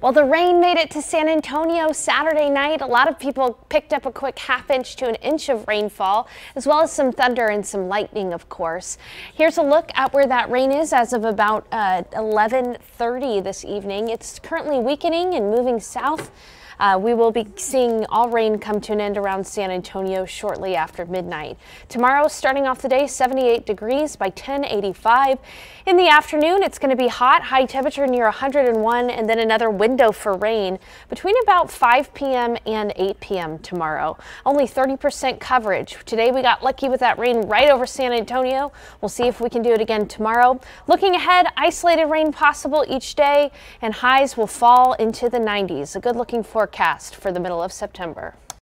Well, the rain made it to San Antonio Saturday night. A lot of people picked up a quick half inch to an inch of rainfall, as well as some thunder and some lightning, of course. Here's a look at where that rain is as of about 11:30 uh, this evening. It's currently weakening and moving south. Uh, we will be seeing all rain come to an end around San Antonio shortly after midnight. Tomorrow, starting off the day, 78 degrees by 1085. In the afternoon, it's going to be hot, high temperature near 101, and then another window for rain between about 5 p.m. and 8 p.m. tomorrow. Only 30% coverage. Today, we got lucky with that rain right over San Antonio. We'll see if we can do it again tomorrow. Looking ahead, isolated rain possible each day, and highs will fall into the 90s. A good looking forecast forecast for the middle of September.